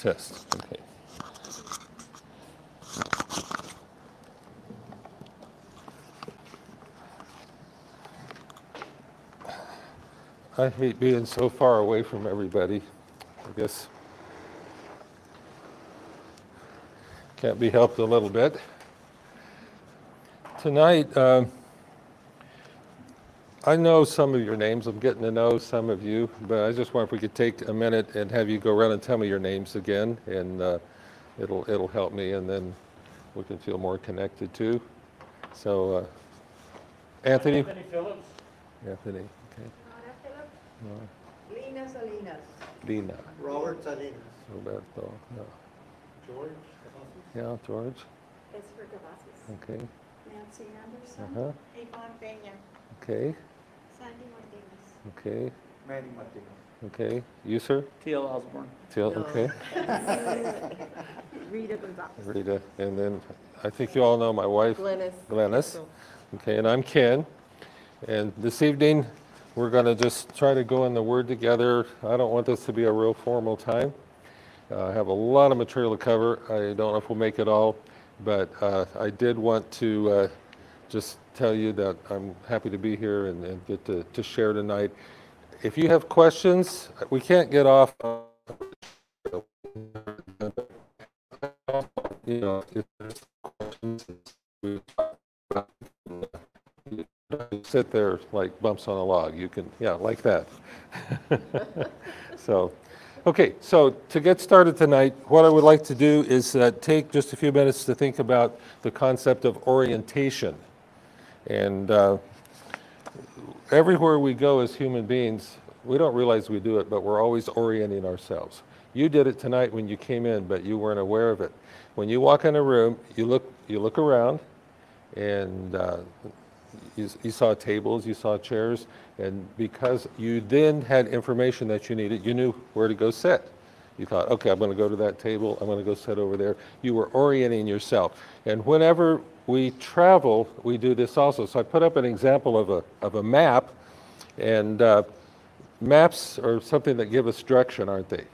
test. Okay. I hate being so far away from everybody. I guess can't be helped a little bit. Tonight, um, I know some of your names. I'm getting to know some of you, but I just wonder if we could take a minute and have you go around and tell me your names again, and uh, it'll it'll help me, and then we can feel more connected too. So, uh, Anthony. Anthony Phillips. Anthony. Okay. Nora Philip, Nora, Lina Salinas, Lina. Robert Salinas. Roberto. Yeah. George. Yeah. George. Esther Cavazos, Okay. Nancy Anderson. Uh Anderson, huh. Yvonne Peña, Okay. Sandy Martinez. Okay. Manny Martinez. Okay. You, sir? T.L. Osborne. Till, No. okay. Rita Gonzalez. Rita. And then I think you all know my wife, Glennis. Glennis. Okay, and I'm Ken. And this evening, we're going to just try to go in the Word together. I don't want this to be a real formal time. Uh, I have a lot of material to cover. I don't know if we'll make it all, but uh, I did want to uh, just tell you that I'm happy to be here and, and get to, to share tonight. If you have questions, we can't get off. You know, if there's questions, we sit there like bumps on a log. You can, yeah, like that. so, okay, so to get started tonight, what I would like to do is uh, take just a few minutes to think about the concept of orientation. And uh, everywhere we go as human beings, we don't realize we do it, but we're always orienting ourselves. You did it tonight when you came in, but you weren't aware of it. When you walk in a room, you look, you look around, and uh, you, you saw tables, you saw chairs, and because you then had information that you needed, you knew where to go sit. You thought, okay, I'm going to go to that table, I'm going to go sit over there. You were orienting yourself. And whenever we travel, we do this also. So I put up an example of a, of a map, and uh, maps are something that give us direction, aren't they?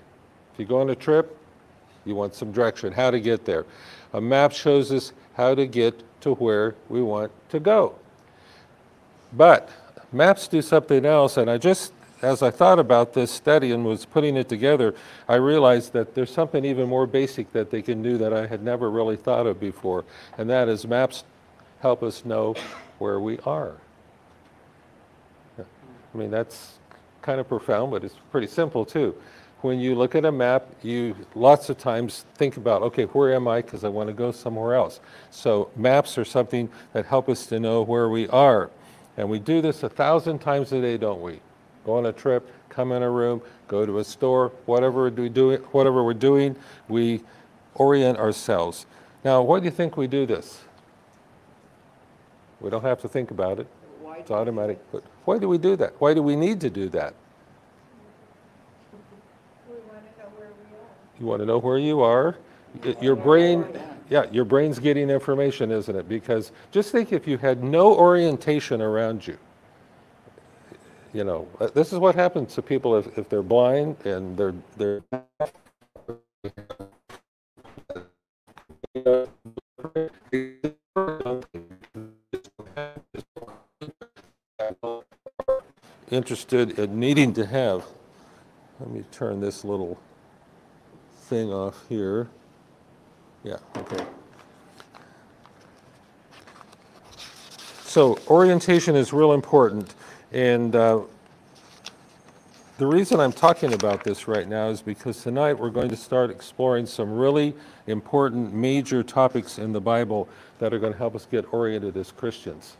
If you go on a trip, you want some direction, how to get there. A map shows us how to get to where we want to go. But maps do something else, and I just, as I thought about this study and was putting it together, I realized that there's something even more basic that they can do that I had never really thought of before, and that is maps help us know where we are. I mean, that's kind of profound, but it's pretty simple too. When you look at a map, you lots of times think about, okay, where am I? Because I want to go somewhere else. So maps are something that help us to know where we are. And we do this a thousand times a day, don't we? Go on a trip, come in a room, go to a store, whatever we do, whatever we're doing, we orient ourselves. Now, why do you think we do this? We don't have to think about it. Why It's automatic. But why do we do that? Why do we need to do that? We want to know where we are. You want to know where you are. Your brain, yeah, your brain's getting information, isn't it? Because just think if you had no orientation around you. You know, uh, this is what happens to people if, if they're blind and they're they're interested in needing to have. Let me turn this little thing off here. Yeah, okay. So orientation is real important, and uh, the reason I'm talking about this right now is because tonight we're going to start exploring some really important major topics in the Bible that are going to help us get oriented as Christians.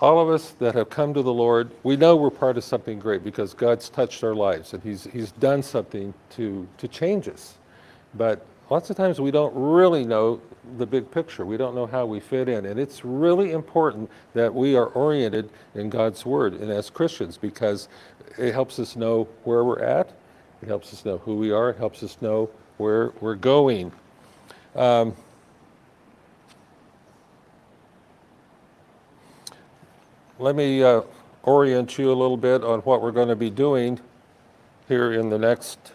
All of us that have come to the Lord, we know we're part of something great because God's touched our lives and He's, he's done something to, to change us. But lots of times we don't really know the big picture. We don't know how we fit in. And it's really important that we are oriented in God's Word and as Christians because it helps us know where we're at, it helps us know who we are, it helps us know where we're going. Um, let me uh, orient you a little bit on what we're going to be doing here in the next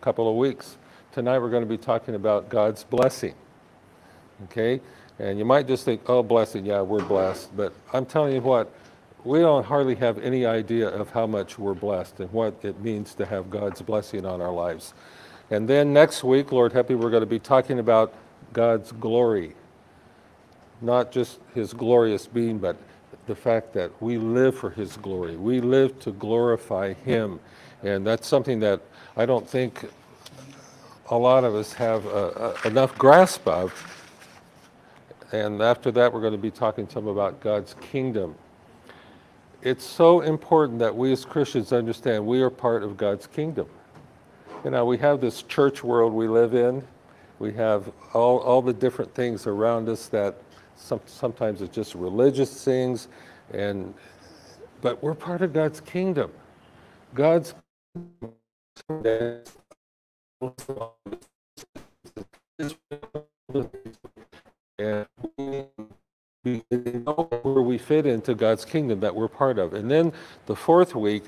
couple of weeks. Tonight we're going to be talking about God's blessing. Okay? And you might just think, oh, blessing, yeah, we're blessed. But I'm telling you what, we don't hardly have any idea of how much we're blessed and what it means to have God's blessing on our lives. And then next week, Lord Happy, we're going to be talking about God's glory. Not just his glorious being, but the fact that we live for his glory. We live to glorify him. And that's something that I don't think a lot of us have enough grasp of. And after that, we're going to be talking some about God's kingdom. It's so important that we as Christians understand we are part of God's kingdom. You know, we have this church world we live in. We have all, all the different things around us that some, sometimes it's just religious things, and but we're part of God's kingdom. God's and we know where we fit into God's kingdom that we're part of. And then the fourth week,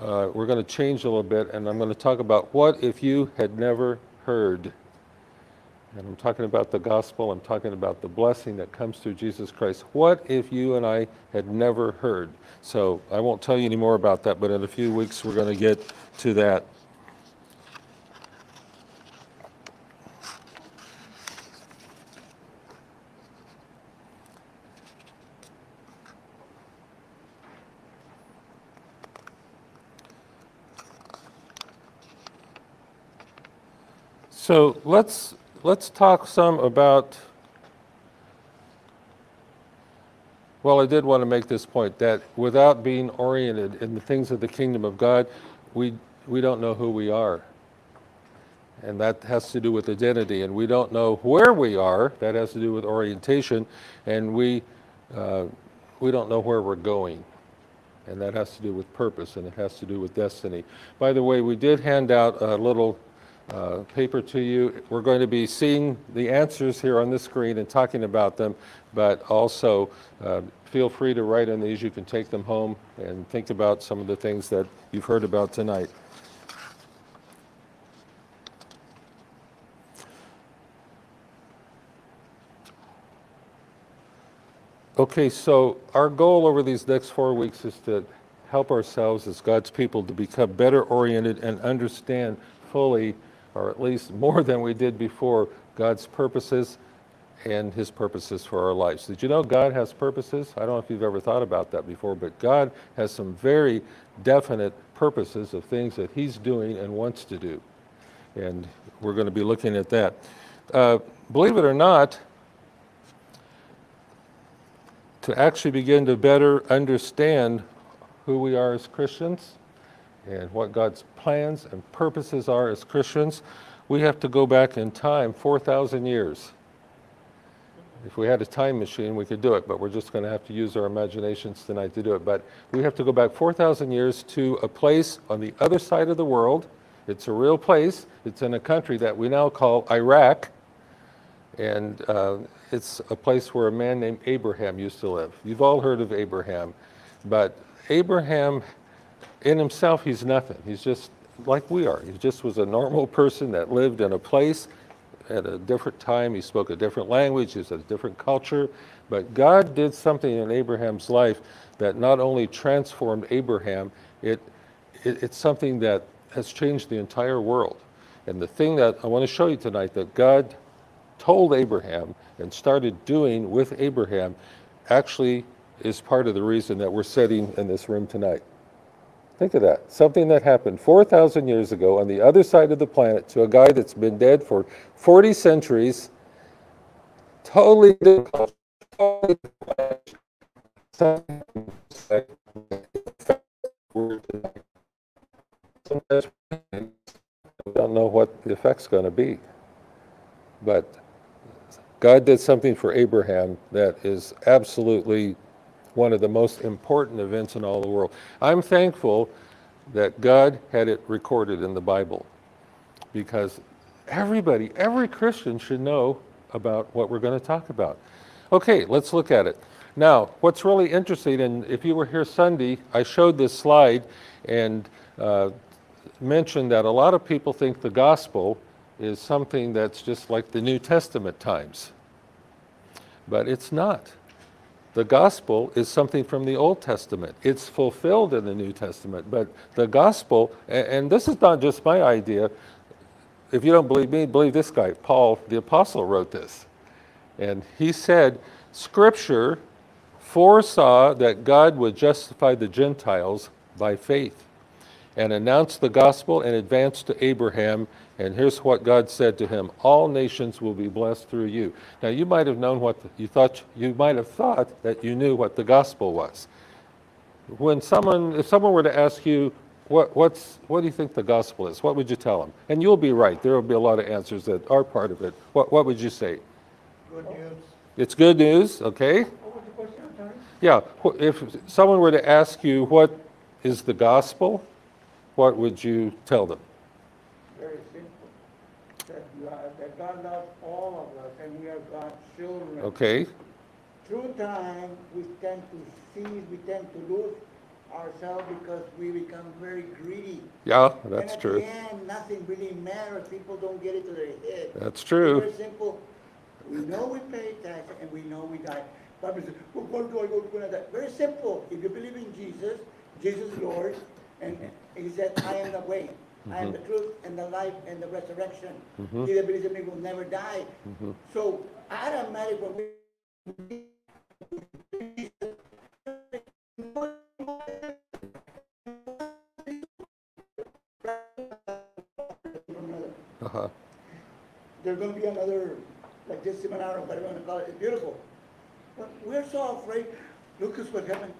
uh, we're going to change a little bit, and I'm going to talk about what if you had never heard. And I'm talking about the gospel, I'm talking about the blessing that comes through Jesus Christ. What if you and I had never heard? So I won't tell you any more about that, but in a few weeks we're going to get to that. So let's let's talk some about. Well, I did want to make this point that without being oriented in the things of the kingdom of God, we we don't know who we are. And that has to do with identity. And we don't know where we are. That has to do with orientation. And we, uh, we don't know where we're going. And that has to do with purpose and it has to do with destiny. By the way, we did hand out a little uh, paper to you. We're going to be seeing the answers here on the screen and talking about them, but also uh, feel free to write on these. You can take them home and think about some of the things that you've heard about tonight. Okay, so our goal over these next four weeks is to help ourselves as God's people to become better oriented and understand fully, or at least more than we did before, God's purposes and his purposes for our lives. Did you know God has purposes? I don't know if you've ever thought about that before, but God has some very definite purposes of things that he's doing and wants to do. And we're going to be looking at that. Uh, believe it or not, to actually begin to better understand who we are as Christians and what God's plans and purposes are as Christians, we have to go back in time 4,000 years. If we had a time machine, we could do it, but we're just going to have to use our imaginations tonight to do it. But we have to go back 4,000 years to a place on the other side of the world. It's a real place. It's in a country that we now call Iraq. And uh, it's a place where a man named Abraham used to live. You've all heard of Abraham. But Abraham, in himself, he's nothing. He's just like we are. He just was a normal person that lived in a place at a different time. He spoke a different language. He was a different culture. But God did something in Abraham's life that not only transformed Abraham, it, it, it's something that has changed the entire world. And the thing that I want to show you tonight that God told Abraham and started doing with Abraham actually is part of the reason that we're sitting in this room tonight. Think of that. Something that happened 4,000 years ago on the other side of the planet to a guy that's been dead for 40 centuries, totally different. We don't know what the effect's going to be. But God did something for Abraham that is absolutely one of the most important events in all the world. I'm thankful that God had it recorded in the Bible because everybody, every Christian should know about what we're going to talk about. Okay, let's look at it. Now, what's really interesting, and if you were here Sunday, I showed this slide, and uh, mention that a lot of people think the gospel is something that's just like the New Testament times. But it's not. The gospel is something from the Old Testament. It's fulfilled in the New Testament. But the gospel, and this is not just my idea. If you don't believe me, believe this guy. Paul, the apostle, wrote this. And he said, Scripture foresaw that God would justify the Gentiles by faith and announced the gospel in advance to Abraham. And here's what God said to him All nations will be blessed through you. Now, you might have known what the, you thought, you might have thought that you knew what the gospel was. When someone, if someone were to ask you, what, what's, what do you think the gospel is? What would you tell them? And you'll be right. There will be a lot of answers that are part of it. What, what would you say? Good news. It's good news, okay? What was the question, I'm? Yeah, if someone were to ask you what is the gospel, what would you tell them? Very simple. That God, loves all of us and we are God's children. Okay, Through time, we tend to see, we tend to lose ourselves because we become very greedy. yeah, that's and true. end, nothing really matters. People don't get it to their head. That's true. Very simple. We know we pay taxes and we know we die. Bible says, well, what do I go to when I die? Very simple. If you believe in Jesus, Jesus is Lord, and he said, I am the way. I am the truth and the life and the resurrection. He that believes in me will never die. So automatic when we Uh-huh. there's going to be another, like this seminar, whatever you want to call it, it's beautiful. But we're so afraid, look at what happened.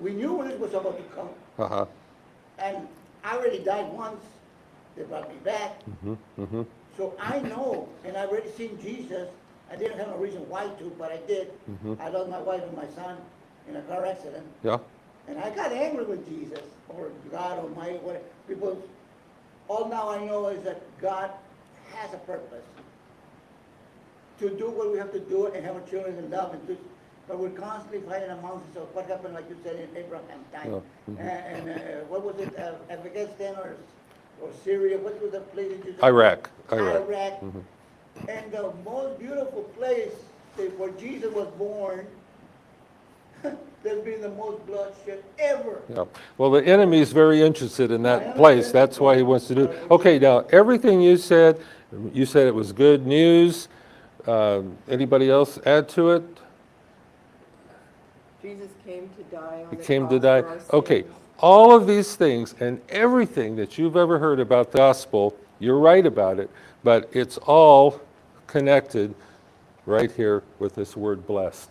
We knew when this was about to come, Uh-huh. and I already died once, they brought me back. Mm-hmm. So I know, and I've already seen Jesus, I didn't have a reason why to, but I did. I lost my wife and my son in a car accident. Yeah, And I got angry with Jesus or God Almighty, what people. All now I know is that God has a purpose to do what we have to do and have our children in love and do. But we're constantly fighting amongst us. So what happened, like you said, in Abraham time, Yeah, mhm. and, and uh, what was it, uh, Afghanistan or or Syria? What was the place that you said? Iraq, Iraq. Iraq. And the most beautiful place where Jesus was born, there's been the most bloodshed ever. yeah. Well, the enemy's very interested in that place. That's why he wants to do. it. Okay, now, everything you said, you said it was good news. Um, Anybody else add to it? Jesus came to die on He the came to cross die. for our Okay, sins. all of these things and everything that you've ever heard about the gospel, you're right about it, but it's all connected right here with this word blessed.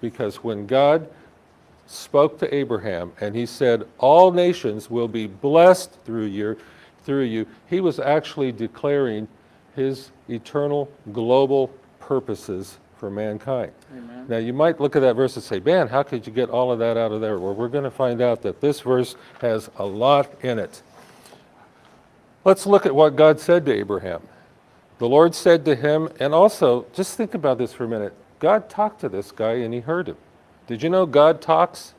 Because when God spoke to Abraham and he said, All nations will be blessed through you, through you, he was actually declaring his eternal global purposes for mankind. Amen. Now, you might look at that verse and say, Man, how could you get all of that out of there? Well, we're going to find out that this verse has a lot in it. Let's look at what God said to Abraham. The Lord said to him, and also, just think about this for a minute. God talked to this guy and he heard him. Did you know God talks?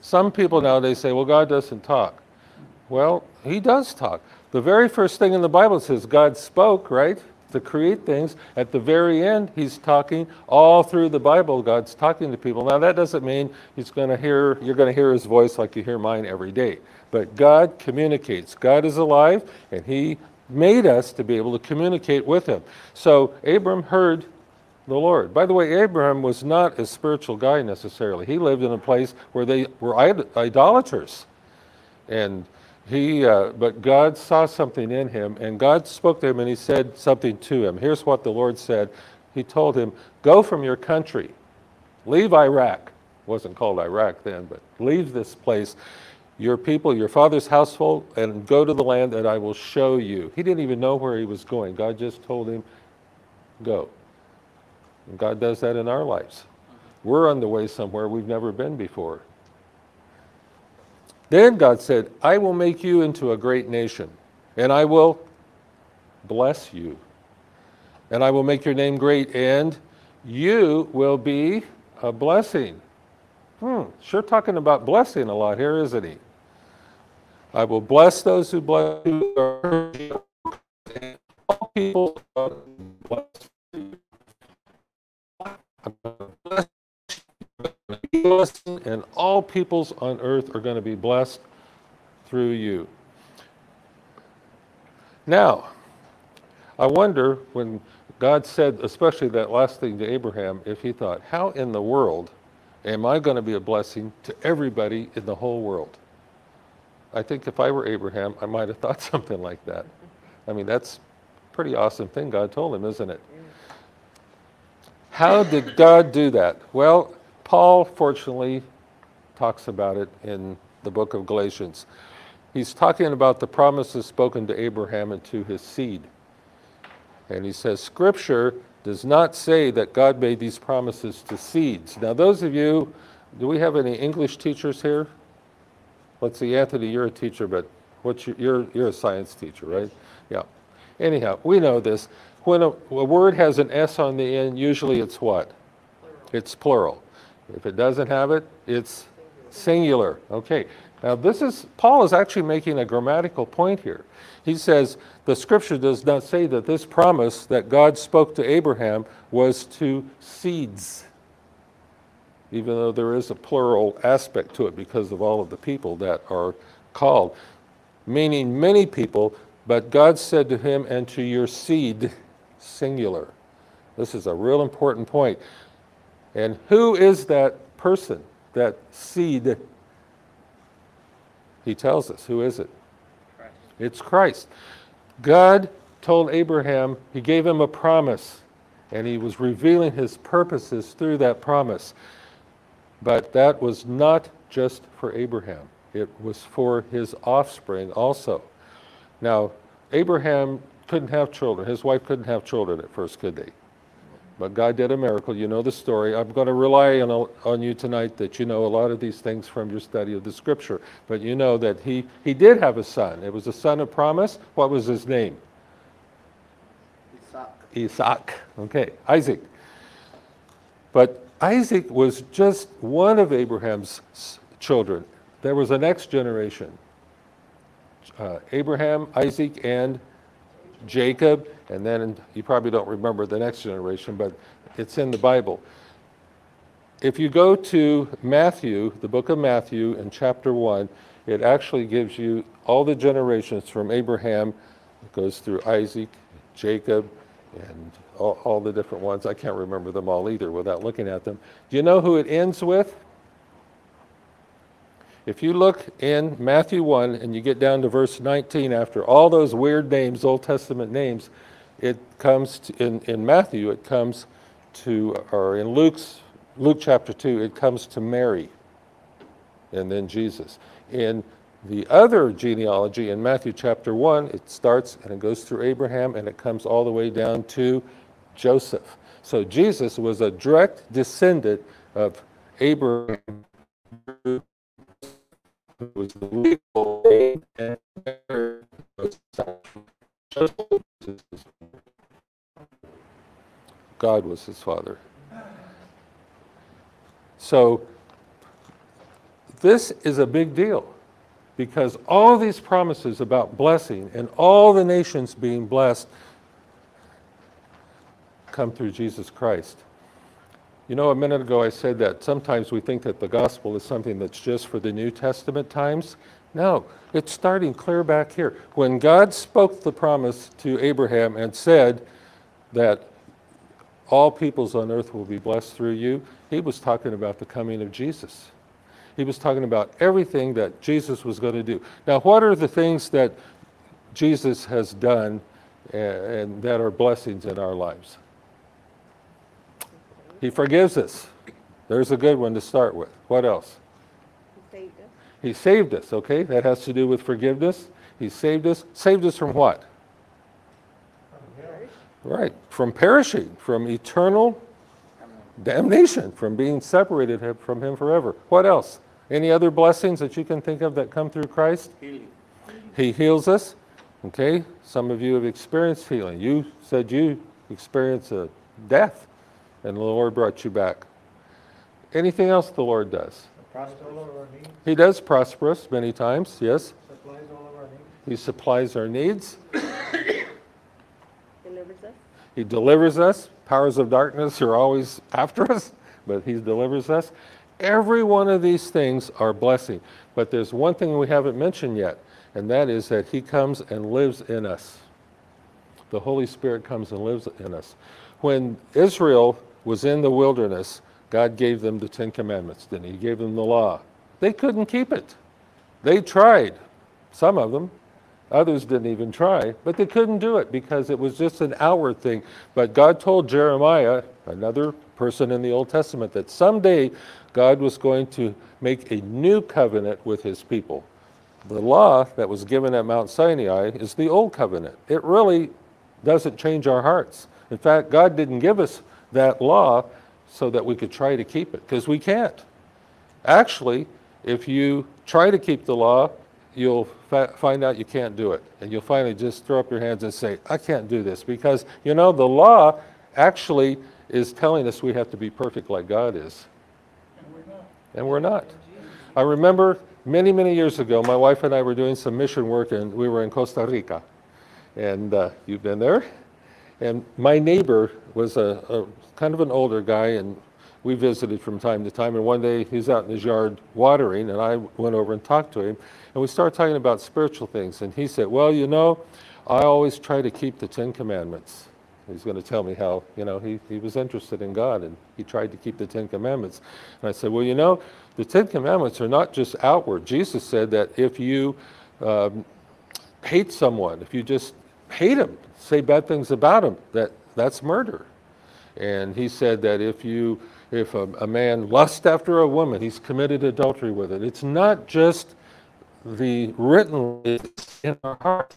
Some people nowadays say, well, God doesn't talk. Well, he does talk. The very first thing in the Bible says God spoke, right? To create things. At the very end, he's talking. All through the Bible, God's talking to people. Now, that doesn't mean he's going to hear, you're going to hear his voice like you hear mine every day. But God communicates. God is alive, and he made us to be able to communicate with him. So Abram heard the Lord. By the way, Abraham was not a spiritual guy necessarily. He lived in a place where they were idolaters. And he, uh, but God saw something in him, and God spoke to him and he said something to him. Here's what the Lord said He told him, Go from your country, leave Iraq. wasn't called Iraq then, but leave this place, your people, your father's household, and go to the land that I will show you. He didn't even know where he was going. God just told him, Go. And God does that in our lives. We're on the way somewhere we've never been before. Then God said, I will make you into a great nation, and I will bless you. And I will make your name great, and you will be a blessing. Hmm, sure talking about blessing a lot here, isn't he? I will bless those who bless you. All people bless you, And all peoples on earth are going to be blessed through you. Now, I wonder when God said, especially that last thing to Abraham, if he thought, how in the world am I going to be a blessing to everybody in the whole world? I think if I were Abraham, I might have thought something like that. I mean, that's a pretty awesome thing God told him, isn't it? How did God do that? Well, Paul, fortunately, talks about it in the book of Galatians. He's talking about the promises spoken to Abraham and to his seed. And he says, Scripture does not say that God made these promises to seeds. Now, those of you, do we have any English teachers here? Let's see, Anthony, you're a teacher, but what's your, you're, you're a science teacher, right? Yeah. Anyhow, we know this. When a, a word has an S on the end, usually it's what? It's plural. If it doesn't have it, it's singular. Okay. Now, this is, Paul is actually making a grammatical point here. He says, the scripture does not say that this promise that God spoke to Abraham was to seeds, even though there is a plural aspect to it because of all of the people that are called, meaning many people, but God said to him, and to your seed, singular. This is a real important point. And who is that person, that seed? He tells us. Who is it? Christ. It's Christ. God told Abraham, he gave him a promise, and he was revealing his purposes through that promise. But that was not just for Abraham, it was for his offspring also. Now, Abraham couldn't have children. His wife couldn't have children at first, could they? But God did a miracle. You know the story. I'm going to rely on, on you tonight that you know a lot of these things from your study of the scripture. But you know that he, he did have a son. It was a son of promise. What was his name? Isaac. Isaac. Okay, Isaac. But Isaac was just one of Abraham's children. There was a next generation uh, Abraham, Isaac, and Jacob. And then you probably don't remember the next generation, but it's in the Bible. If you go to Matthew, the book of Matthew, in chapter 1, it actually gives you all the generations from Abraham. It goes through Isaac, Jacob, and all, all the different ones. I can't remember them all either without looking at them. Do you know who it ends with? If you look in Matthew 1 and you get down to verse 19, after all those weird names, Old Testament names, it comes to, in, in Matthew, it comes to, or in Luke's, Luke chapter 2, it comes to Mary and then Jesus. In the other genealogy in Matthew chapter 1, it starts and it goes through Abraham and it comes all the way down to Joseph. So Jesus was a direct descendant of Abraham, who was the legal and. God was his father. So this is a big deal because all these promises about blessing and all the nations being blessed come through Jesus Christ. You know, a minute ago I said that sometimes we think that the gospel is something that's just for the New Testament times. No, it's starting clear back here. When God spoke the promise to Abraham and said that all peoples on earth will be blessed through you, he was talking about the coming of Jesus. He was talking about everything that Jesus was going to do. Now, what are the things that Jesus has done and, and that are blessings in our lives? He forgives us. There's a good one to start with. What else? He saved us. He saved us, okay? That has to do with forgiveness. He saved us. Saved us from what? Right. From perishing, from eternal damnation, from being separated from Him forever. What else? Any other blessings that you can think of that come through Christ? Healing. He heals us. Okay? Some of you have experienced healing. You said you experienced a death, and the Lord brought you back. Anything else the Lord does? Prosper all our needs, He does prosper us many times, yes. supplies He supplies our needs. Delivers us. He delivers us. Powers of darkness are always after us, but He delivers us. Every one of these things are blessing. But there's one thing we haven't mentioned yet, and that is that He comes and lives in us. The Holy Spirit comes and lives in us. When Israel was in the wilderness, God gave them the Ten Commandments, didn't He? He gave them the law. They couldn't keep it. They tried, some of them. Others didn't even try, but they couldn't do it because it was just an outward thing. But God told Jeremiah, another person in the Old Testament, that someday God was going to make a new covenant with his people. The law that was given at Mount Sinai is the old covenant. It really doesn't change our hearts. In fact, God didn't give us that law so that we could try to keep it, because we can't. Actually, if you try to keep the law, you'll find out you can't do it. And you'll finally just throw up your hands and say, I can't do this. Because, you know, the law actually is telling us we have to be perfect like God is. And we're not. And we're not. I remember many, many years ago, my wife and I were doing some mission work, and we were in Costa Rica. And uh, you've been there. And my neighbor was a, a kind of an older guy, and we visited from time to time. And one day he's out in his yard watering, and I went over and talked to him. And we started talking about spiritual things. And he said, Well, you know, I always try to keep the Ten Commandments. He's going to tell me how, you know, he, he was interested in God and he tried to keep the Ten Commandments. And I said, Well, you know, the Ten Commandments are not just outward. Jesus said that if you um, hate someone, if you just hate him, say bad things about him, that, that's murder. And he said that if you if a, a man lusts after a woman, he's committed adultery with it. It's not just the written it's in our heart.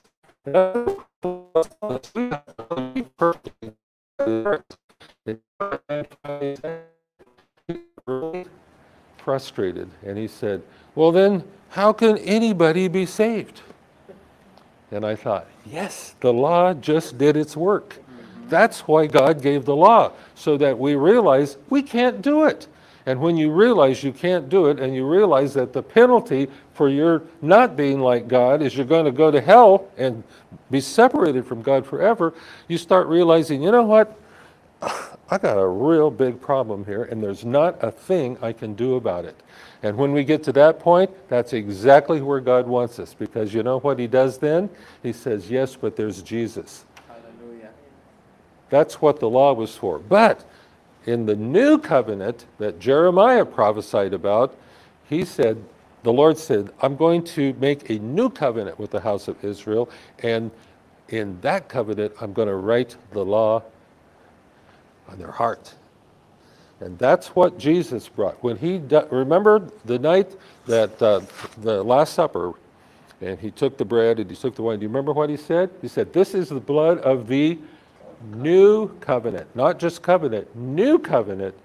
Frustrated, and he said, Well, then, how can anybody be saved? And I thought, Yes, the law just did its work. That's why God gave the law, so that we realize we can't do it. And when you realize you can't do it, and you realize that the penalty for your not being like God is you're going to go to hell and be separated from God forever, you start realizing, you know what? I got a real big problem here, and there's not a thing I can do about it. And when we get to that point, that's exactly where God wants us, because you know what He does then? He says, Yes, but there's Jesus. Hallelujah. That's what the law was for. But in the new covenant that Jeremiah prophesied about, he said, the Lord said, I'm going to make a new covenant with the house of Israel, and in that covenant, I'm going to write the law on their heart. And that's what Jesus brought. When he, di- remember the night that uh, the Last Supper, and he took the bread and he took the wine. Do you remember what he said? He said, This is the blood of the new covenant, not just covenant, new covenant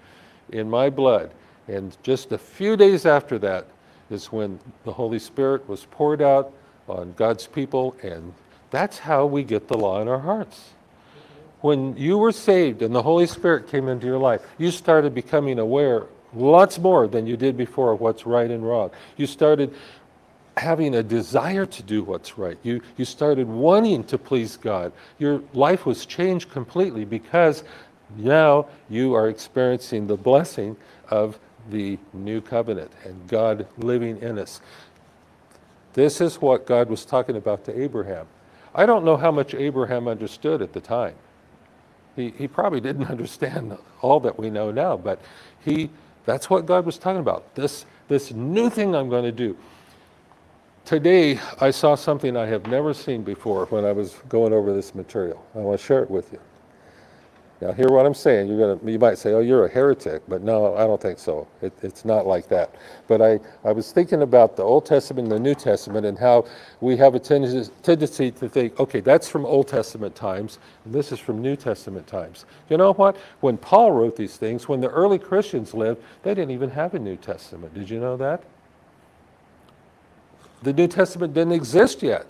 in my blood. And just a few days after that is when the Holy Spirit was poured out on God's people, and that's how we get the law in our hearts. When you were saved and the Holy Spirit came into your life, you started becoming aware lots more than you did before of what's right and wrong. You started having a desire to do what's right. You, you started wanting to please God. Your life was changed completely because now you are experiencing the blessing of the new covenant and God living in us. This is what God was talking about to Abraham. I don't know how much Abraham understood at the time. He, he probably didn't understand all that we know now, but he, that's what God was talking about. This, this new thing I'm going to do. Today, I saw something I have never seen before when I was going over this material. I want to share it with you. Now, hear what I'm saying. You're gonna, you might say, "Oh, you're a heretic," but no, I don't think so. It, it's not like that. But I, I was thinking about the Old Testament and the New Testament, and how we have a tendency, tendency to think, "Okay, that's from Old Testament times, and this is from New Testament times." You know what? When Paul wrote these things, when the early Christians lived, they didn't even have a New Testament. Did you know that? The New Testament didn't exist yet.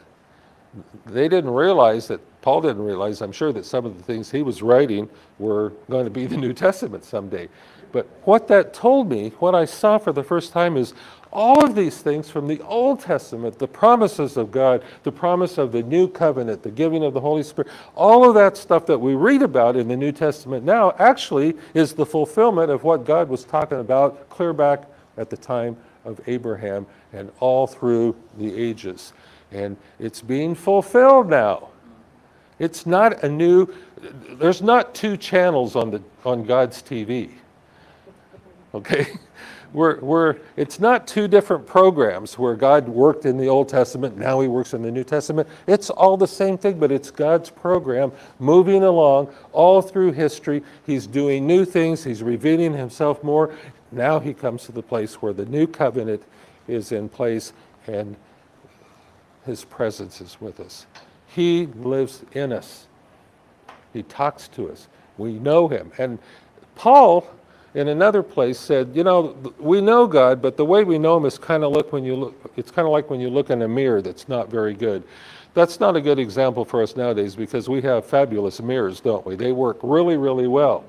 they didn't realize that, Paul didn't realize, I'm sure that some of the things he was writing were going to be the New Testament someday. But what that told me, what I saw for the first time is all of these things from the Old Testament, the promises of God, the promise of the new covenant, the giving of the Holy Spirit, all of that stuff that we read about in the New Testament now actually is the fulfillment of what God was talking about clear back at the time of Abraham and all through the ages. And it's being fulfilled now. It's not a new, there's not two channels on, the, on God's TV. Okay? We're, we're, it's not two different programs where God worked in the Old Testament, now he works in the New Testament. It's all the same thing, but it's God's program moving along all through history. He's doing new things, he's revealing himself more. Now he comes to the place where the new covenant is in place and his presence is with us. He lives in us. He talks to us. We know him. And Paul, in another place, said, You know, we know God, but the way we know him is kind of look when you look, it's kind of like when you look in a mirror that's not very good. That's not a good example for us nowadays because we have fabulous mirrors, don't we? They work really, really well.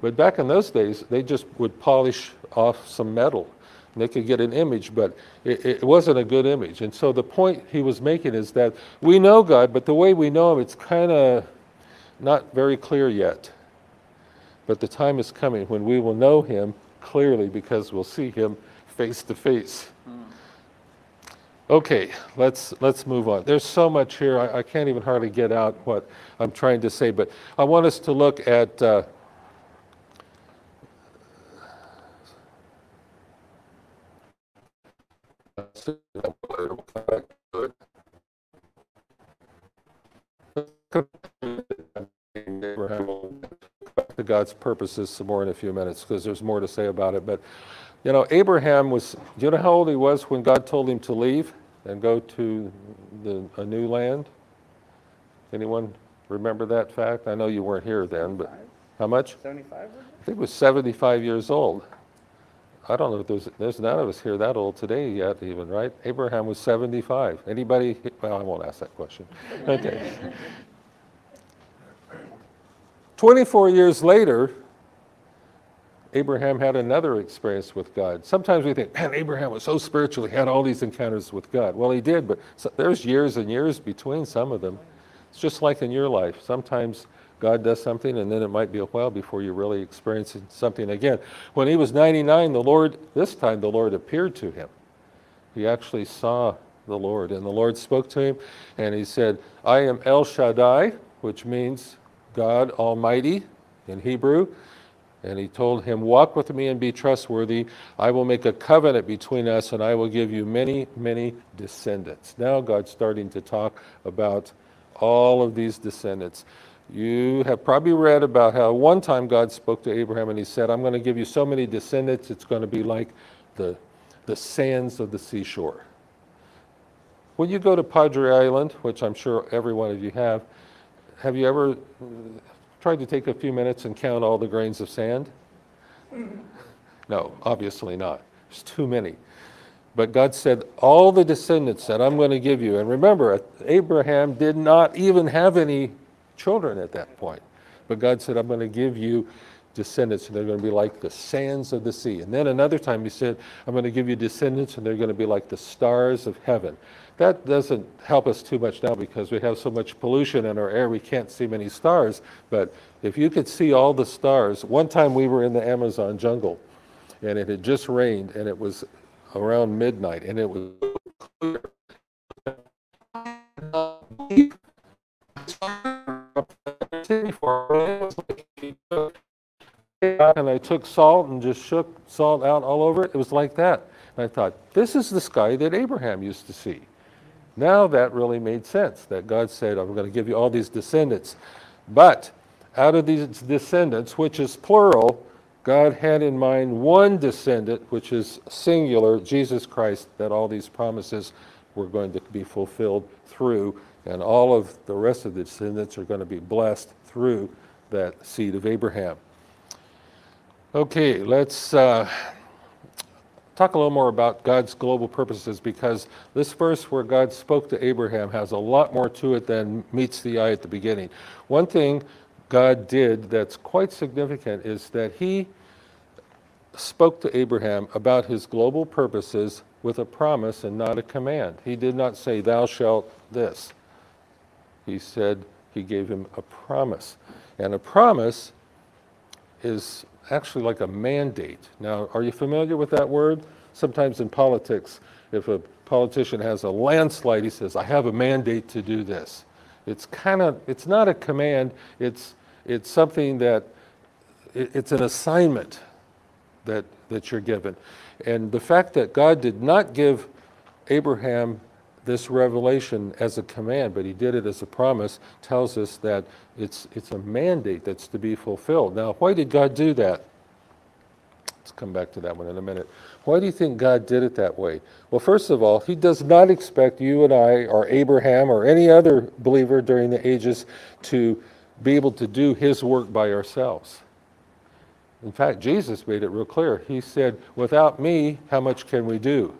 But back in those days, they just would polish off some metal. They could get an image, but it, it wasn't a good image. And so the point he was making is that we know God, but the way we know him, it's kind of not very clear yet. But the time is coming when we will know him clearly because we'll see him face to face. Okay, let's let's move on. There's so much here. I, I, can't even hardly get out what I'm trying to say, but I want us to look at. Uh, to God's purposes some more in a few minutes because there's more to say about it. But, you know, Abraham was, do you know how old he was when God told him to leave and go to the, a new land? Anyone remember that fact? I know you weren't here then, but how much? 75? I think it was 75 years old. I don't know if there's, there's none of us here that old today yet even, right? Abraham was 75. Anybody, well, I won't ask that question. Okay. 24 years later, Abraham had another experience with God. Sometimes we think, man, Abraham was so spiritual, he had all these encounters with God. Well, he did, but there's years and years between some of them. It's just like in your life. Sometimes God does something, and then it might be a while before you really experience something again. When he was 99, the Lord, this time the Lord appeared to him. He actually saw the Lord, and the Lord spoke to him, and he said, I am El Shaddai, which means God Almighty in Hebrew. And he told him, Walk with me and be trustworthy. I will make a covenant between us, and I will give you many, many descendants. Now God's starting to talk about all of these descendants. You have probably read about how one time God spoke to Abraham and he said, I'm going to give you so many descendants, it's going to be like the, the sands of the seashore. When you go to Padre Island, which I'm sure every one of you have, have you ever tried to take a few minutes and count all the grains of sand? Mm-hmm. No, obviously not. There's too many. But God said, All the descendants that I'm going to give you, and remember, Abraham did not even have any children at that point. But God said, I'm going to give you descendants, and they're going to be like the sands of the sea. And then another time He said, I'm going to give you descendants, and they're going to be like the stars of heaven. That doesn't help us too much now because we have so much pollution in our air, we can't see many stars. But if you could see all the stars, one time we were in the Amazon jungle and it had just rained and it was around midnight and it was clear. And I took salt and just shook salt out all over it. It was like that. And I thought, this is the sky that Abraham used to see. Now that really made sense that God said, I'm going to give you all these descendants. But out of these descendants, which is plural, God had in mind one descendant, which is singular, Jesus Christ, that all these promises were going to be fulfilled through, and all of the rest of the descendants are going to be blessed through that seed of Abraham. Okay, let's. Uh, talk a little more about God's global purposes because this verse where God spoke to Abraham has a lot more to it than meets the eye at the beginning. One thing God did that's quite significant is that he spoke to Abraham about his global purposes with a promise and not a command. He did not say, Thou shalt this. He said, He gave him a promise. And a promise is actually like a mandate. Now, are you familiar with that word? Sometimes in politics, if a politician has a landslide, he says, I have a mandate to do this. It's kind of, it's not a command, it's, it's something that, it- it's an assignment that, that you're given. And the fact that God did not give Abraham this revelation as a command, but he did it as a promise, tells us that it's, it's a mandate that's to be fulfilled. Now, why did God do that? Let's come back to that one in a minute. Why do you think God did it that way? Well, first of all, He does not expect you and I, or Abraham, or any other believer during the ages to be able to do His work by ourselves. In fact, Jesus made it real clear. He said, Without me, how much can we do?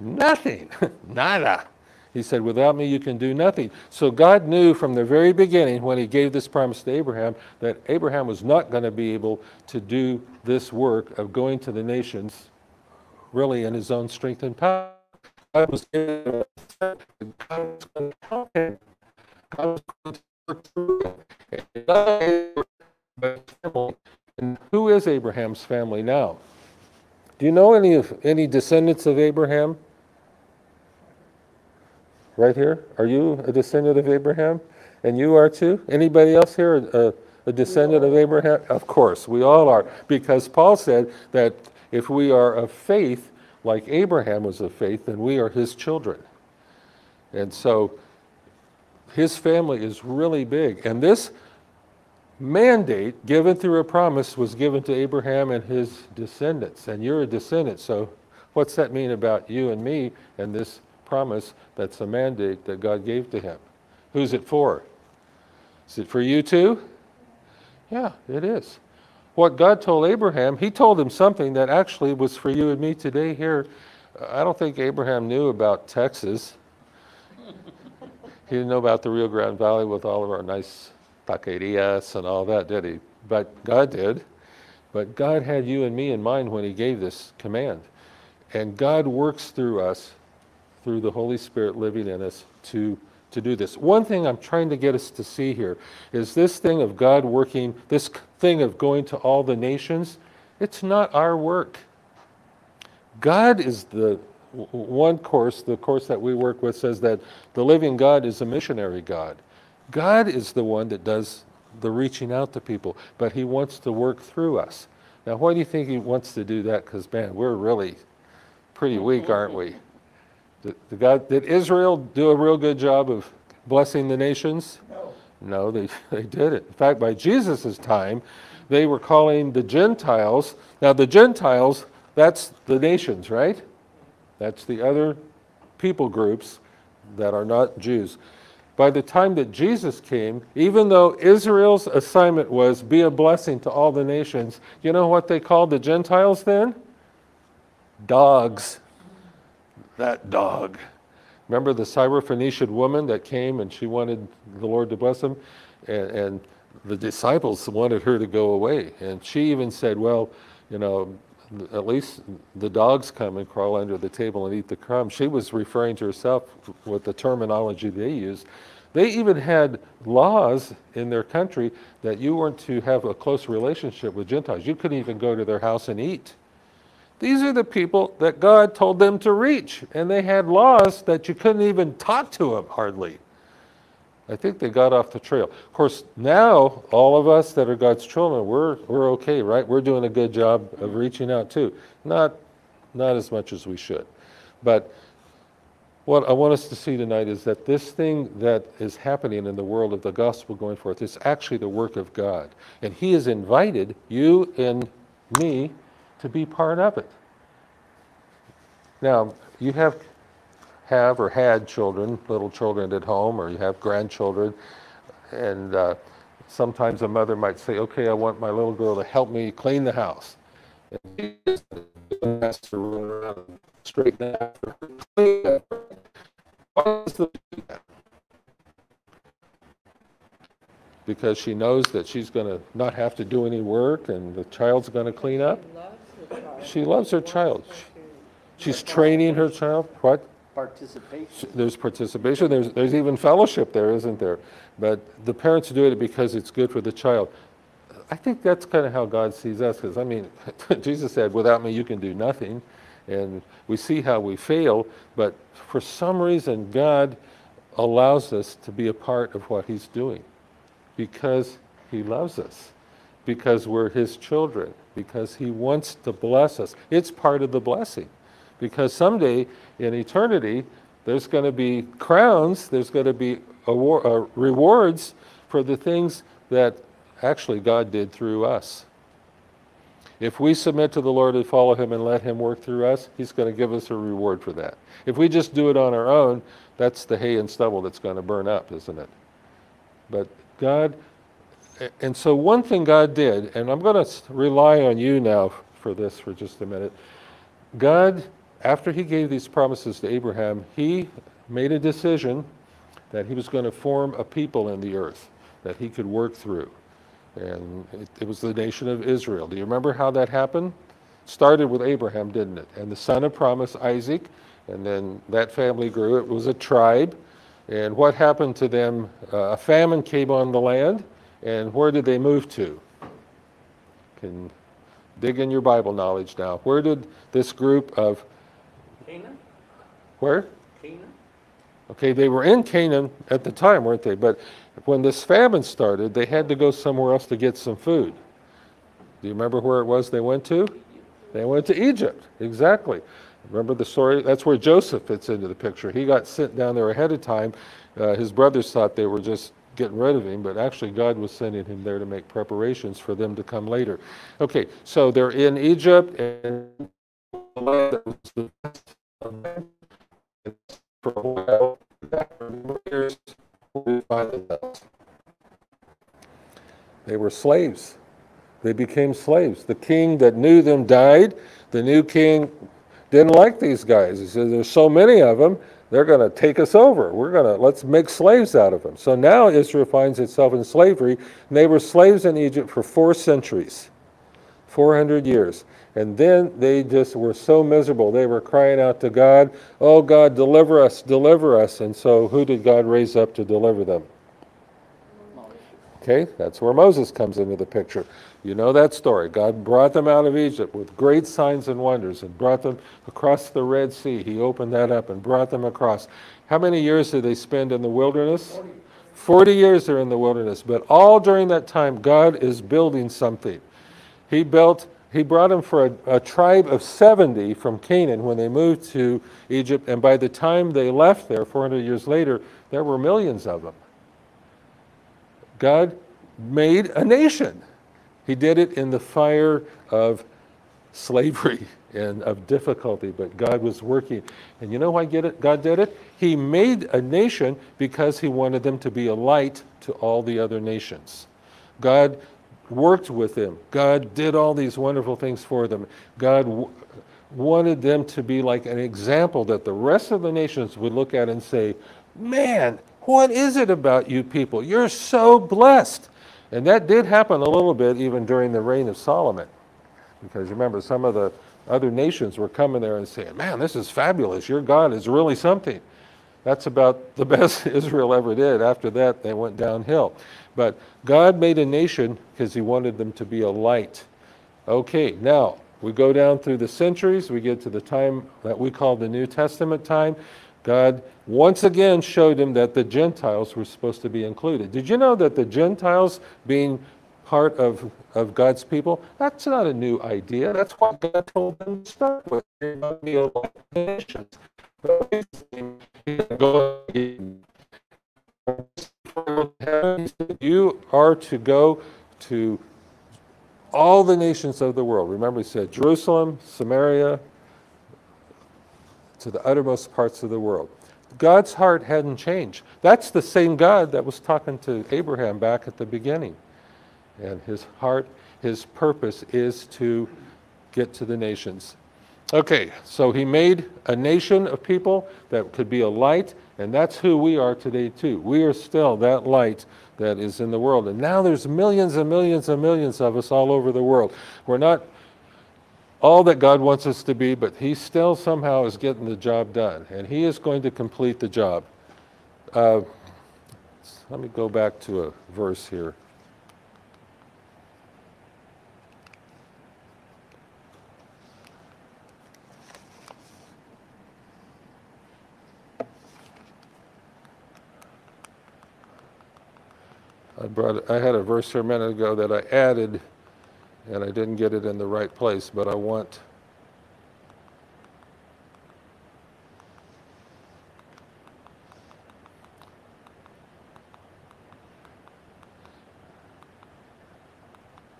Nothing. Nada. He said, Without me, you can do nothing. So God knew from the very beginning when He gave this promise to Abraham that Abraham was not going to be able to do this work of going to the nations really in his own strength and power. God was going to work through him. And who is Abraham's family now? Do you know any of any descendants of Abraham? Right here? Are you a descendant of Abraham? And you are too? Anybody else here a, a descendant of Abraham? Of course, we all are. Because Paul said that if we are of faith, like Abraham was of faith, then we are his children. And so his family is really big. And this mandate given through a promise was given to Abraham and his descendants. And you're a descendant. So what's that mean about you and me and this promise that's a mandate that God gave to him? Who's it for? Is it for you too? Yeah, it is. What God told Abraham, he told him something that actually was for you and me today here. I don't think Abraham knew about Texas. He didn't know about the Rio Grande Valley with all of our nice taquerias and all that, did he? But God did. But God had you and me in mind when he gave this command. And God works through us, through the Holy Spirit living in us, to, to do this. One thing I'm trying to get us to see here is this thing of God working, this thing of going to all the nations, it's not our work. God is the one course, the course that we work with says that the living God is a missionary God. God is the one that does the reaching out to people, but He wants to work through us. Now, why do you think He wants to do that? Because, man, we're really pretty weak, aren't we? Did, God, did Israel do a real good job of blessing the nations? No. No, they, they did it. In fact, by Jesus' time, they were calling the Gentiles, now the Gentiles, that's the nations, right? That's the other people groups that are not Jews. By the time that Jesus came, even though Israel's assignment was be a blessing to all the nations, you know what they called the Gentiles then? Dogs. That dog. Remember the Syrophoenician woman that came and she wanted the Lord to bless them? And, and the disciples wanted her to go away. And she even said, Well, you know, at least the dogs come and crawl under the table and eat the crumbs. She was referring to herself with the terminology they use. They even had laws in their country that you weren't to have a close relationship with Gentiles. You couldn't even go to their house and eat. These are the people that God told them to reach, and they had laws that you couldn't even talk to them hardly. I think they got off the trail. Of course, now all of us that are God's children, we're we're okay, right? We're doing a good job of reaching out too. Not not as much as we should. But what I want us to see tonight is that this thing that is happening in the world of the gospel going forth is actually the work of God. And He has invited you and me to be part of it. Now, you have have or had children, little children at home, or you have grandchildren, and uh, sometimes a mother might say, "Okay, I want my little girl to help me clean the house." And she has has to run around and straighten out for her. clean. Why does the do that? Because she knows that she's going to not have to do any work and the child's going to clean up? She loves her child. She's training her child. What? Participation. There's participation, there's, there's even fellowship there, isn't there? But the parents do it because it's good for the child. I think that's kind of how God sees us, because I mean, Jesus said, without me, you can do nothing. And we see how we fail, but for some reason, God allows us to be a part of what He's doing because He loves us, because we're His children, because He wants to bless us. It's part of the blessing. Because someday in eternity, there's going to be crowns, there's going to be award, uh, rewards for the things that actually God did through us. If we submit to the Lord and follow Him and let Him work through us, He's going to give us a reward for that. If we just do it on our own, that's the hay and stubble that's going to burn up, isn't it? But God, and so one thing God did, and I'm going to rely on you now for this for just a minute. God, after He gave these promises to Abraham, He made a decision that He was going to form a people in the earth that He could work through. And it, it was the nation of Israel. Do you remember how that happened? Started with Abraham, didn't it? And the son of promise, Isaac, and then that family grew. It was a tribe. And what happened to them? Uh, a famine came on the land, and where did they move to? Can dig in your Bible knowledge now. Where did this group of Canaan? where? Canaan? Okay, they were in Canaan at the time, weren't they? But when this famine started, they had to go somewhere else to get some food. Do you remember where it was they went to? They went to Egypt, exactly. Remember the story? That's where Joseph fits into the picture. He got sent down there ahead of time. Uh, his brothers thought they were just getting rid of him, but actually God was sending him there to make preparations for them to come later. Okay, so they're in Egypt and land that was the best for a while, years, themselves. They were slaves. They became slaves. The king that knew them died. The new king didn't like these guys. He said, There's so many of them, they're going to take us over. We're going to, let's make slaves out of them. So now Israel finds itself in slavery, and they were slaves in Egypt for four centuries, 400 years. And then they just were so miserable. They were crying out to God, Oh God, deliver us, deliver us. And so who did God raise up to deliver them? Okay, that's where Moses comes into the picture. You know that story. God brought them out of Egypt with great signs and wonders and brought them across the Red Sea. He opened that up and brought them across. How many years did they spend in the wilderness? 40 years they're in the wilderness. But all during that time, God is building something. He built, he brought them for a, a tribe of 70 from Canaan when they moved to Egypt. And by the time they left there, 400 years later, there were millions of them. God made a nation. He did it in the fire of slavery and of difficulty, but God was working. And you know why? God did it? He made a nation because he wanted them to be a light to all the other nations. God worked with them. God did all these wonderful things for them. God w- wanted them to be like an example that the rest of the nations would look at and say, Man, what is it about you people? You're so blessed. And that did happen a little bit even during the reign of Solomon. Because remember, some of the other nations were coming there and saying, Man, this is fabulous. Your God is really something. That's about the best Israel ever did. After that, they went downhill. But God made a nation because He wanted them to be a light. Okay, now we go down through the centuries. We get to the time that we call the New Testament time. God once again showed him that the Gentiles were supposed to be included. Did you know that the Gentiles being part of, of God's people, that's not a new idea. That's what God told them to start with. You're going to be a light to nations. You are to go to all the nations of the world. Remember, he said Jerusalem, Samaria, to the uttermost parts of the world. God's heart hadn't changed. That's the same God that was talking to Abraham back at the beginning. And his heart, his purpose is to get to the nations. Okay, so he made a nation of people that could be a light, and that's who we are today too. We are still that light that is in the world. And now there's millions and millions and millions of us all over the world. We're not all that God wants us to be, but he still somehow is getting the job done, and he is going to complete the job. Uh, let me go back to a verse here. I brought, I had a verse here a minute ago that I added, and I didn't get it in the right place, but I want.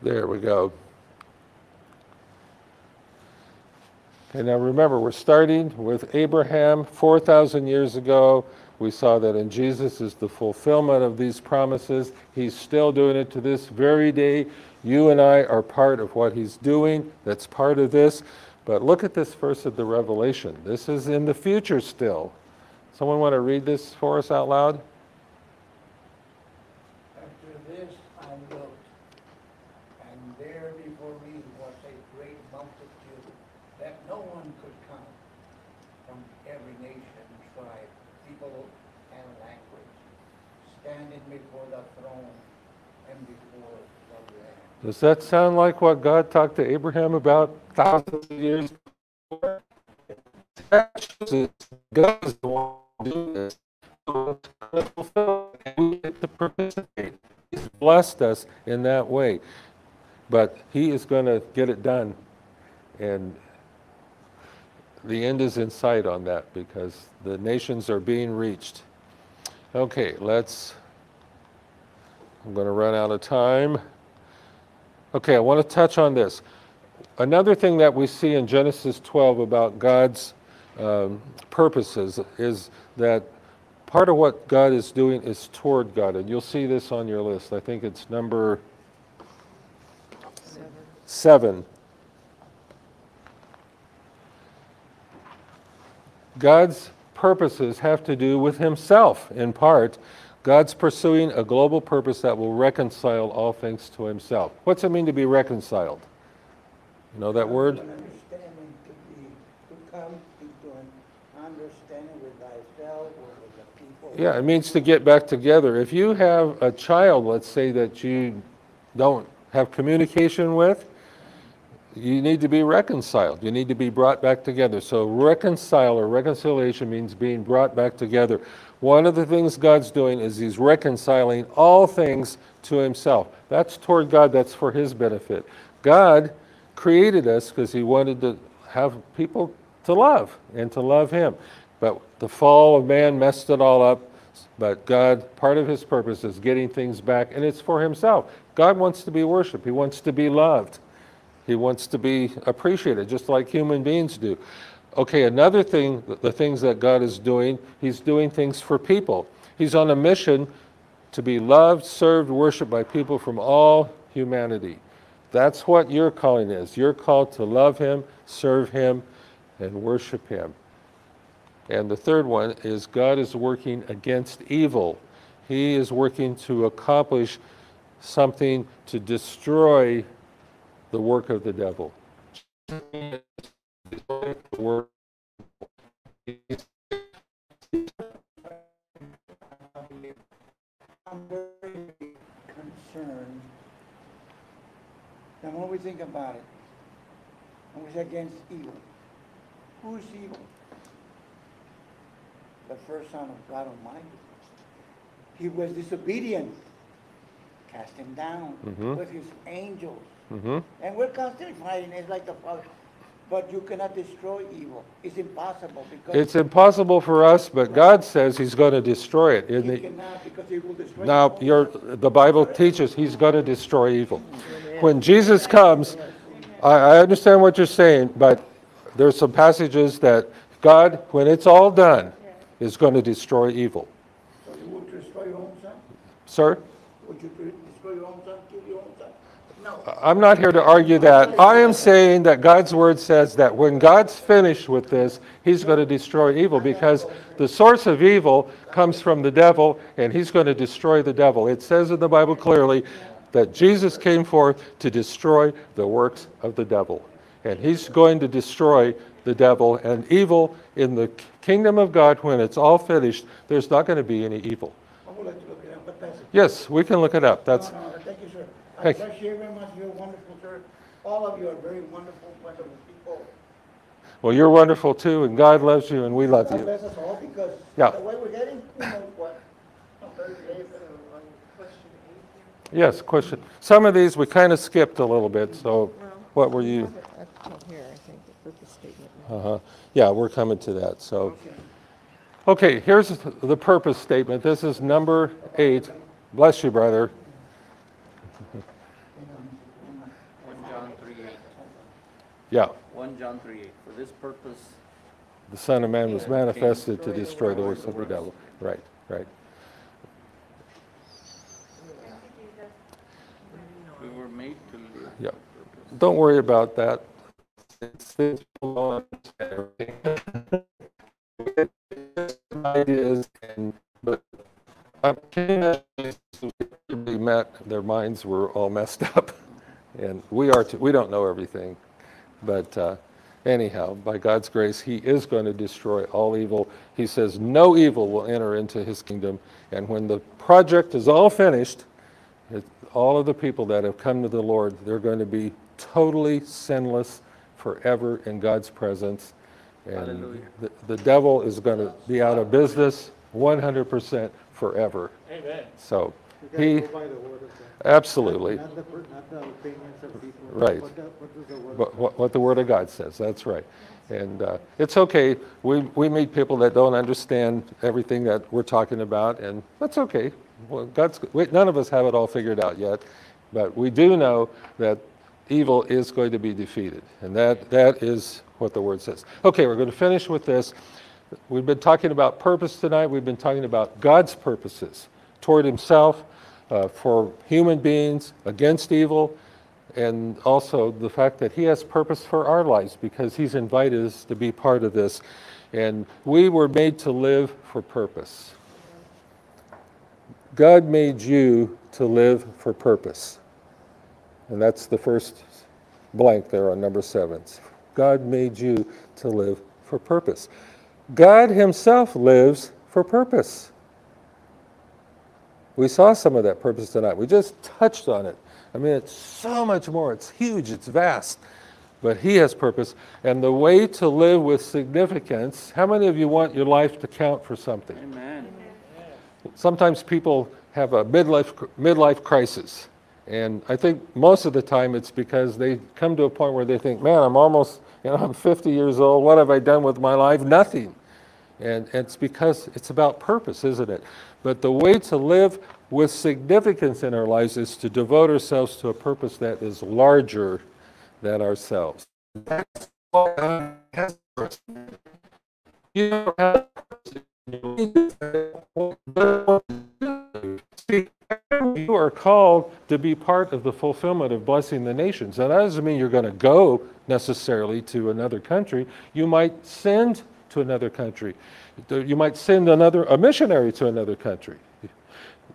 There we go. Okay, now remember, we're starting with Abraham 4,000 years ago. We saw that in Jesus is the fulfillment of these promises. He's still doing it to this very day. You and I are part of what he's doing. That's part of this. But look at this verse of the Revelation. This is in the future still. Someone want to read this for us out loud? After this I looked, and there before me was a great multitude that no one could count, from every nation, tribe, people, and language, standing before the throne and before the Lamb. Does that sound like what God talked to Abraham about thousands of years before? God is the one this. We get to participate. He's blessed us in that way. But He is going to get it done. And the end is in sight on that because the nations are being reached. Okay, let's. I'm going to run out of time. Okay, I want to touch on this. Another thing that we see in Genesis 12 about God's um, purposes is that part of what God is doing is toward God. And you'll see this on your list. I think it's number seven. God's purposes have to do with Himself in part. God's pursuing a global purpose that will reconcile all things to Himself. What's it mean to be reconciled? You know that word? Understanding to be, to come into an understanding with thyself or with the people. Yeah, it means to get back together. If you have a child, let's say, that you don't have communication with, you need to be reconciled. You need to be brought back together. So, reconcile or reconciliation means being brought back together. One of the things God's doing is He's reconciling all things to Himself. That's toward God, that's for His benefit. God created us because He wanted to have people to love and to love Him. But the fall of man messed it all up. But God, part of His purpose is getting things back, and it's for Himself. God wants to be worshiped, He wants to be loved. He wants to be appreciated, just like human beings do. Okay, another thing, the things that God is doing, He's doing things for people. He's on a mission to be loved, served, worshiped by people from all humanity. That's what your calling is. You're called to love Him, serve Him, and worship Him. And the third one is God is working against evil. He is working to accomplish something to destroy the work of the devil. I'm very concerned. The more we think about it, and we say against evil. Who is evil? The first son of God Almighty. He was disobedient. Cast him down Mhm. with his angels. Mhm. And we're constantly fighting. It's like the. But you cannot destroy evil. It's impossible because It's impossible for us, but God says He's going to destroy it. he the, cannot because he will destroy now, all. your, the Bible teaches He's going to destroy evil. When Jesus comes, I, I understand what you're saying, but there's some passages that God, when it's all done, is going to destroy evil. So you will destroy your own son? Sir? Would you destroy your own son, kill your own son? I'm not here to argue that. I am saying that God's word says that when God's finished with this, he's going to destroy evil because the source of evil comes from the devil and he's going to destroy the devil. It says in the Bible clearly that Jesus came forth to destroy the works of the devil. And he's going to destroy the devil and evil in the kingdom of God when it's all finished. There's not going to be any evil. I would like to look it up, but that's. Yes, we can look it up. That's thank you, sir. I Thank- appreciate you very much. You're wonderful, sir. All of you are very wonderful, wonderful people. well, you're wonderful too, and God loves you, and we love God you. bless us all because Yeah. the way we're heading, who knows what? I'm very safe. Yes, question. Some of these we kind of skipped a little bit, so what were you? Here, I think, the purpose statement. Uh-huh. Yeah, we're coming to that, so. Okay, here's the purpose statement. This is number eight. Bless you, brother. One John three eight. Yeah, One John three eight. For this purpose, the Son of Man was manifested to destroy the works of the devil. Right, right. we were made to live. Yeah. Don't worry about that. It's things people don't understand everything. Ideas and, I can't we met, their minds were all messed up. And we are, too- we don't know everything. But uh, anyhow, by God's grace, he is going to destroy all evil. He says no evil will enter into his kingdom. And when the project is all finished, it- all of the people that have come to the Lord, they're going to be totally sinless forever in God's presence. And Hallelujah. the, the devil is going to be out of business 100% forever. Amen. So You he, go by the word of absolutely, Not the, not the opinions of people. Right. What the, what the word? what, what what the Word of God says, that's right. And uh, it's okay, we, we meet people that don't understand everything that we're talking about, and that's okay. Well, God's, we- none of us have it all figured out yet, but we do know that evil is going to be defeated, and that, that is what the Word says. Okay, we're going to finish with this. We've been talking about purpose tonight, we've been talking about God's purposes toward Himself, uh, for human beings, against evil, and also the fact that He has purpose for our lives because He's invited us to be part of this. And we were made to live for purpose. God made you to live for purpose. And that's the first blank there on number seven. God made you to live for purpose. God Himself lives for purpose. We saw some of that purpose tonight. We just touched on it. I mean, it's so much more. It's huge, it's vast. But He has purpose. And the way to live with significance how many of you want your life to count for something? Amen. sometimes people have a midlife midlife crisis and i think most of the time it's because they come to a point where they think man i'm almost you know i'm 50 years old. What have i done with my life? Nothing. And it's because it's about purpose isn't it? But the way to live with significance in our lives is to devote ourselves to a purpose that is larger than ourselves. That's what you don't have you are called to be part of the fulfillment of blessing the nations. Now, that doesn't mean you're going to go necessarily to another country. You might send to another country. You might send another a missionary to another country.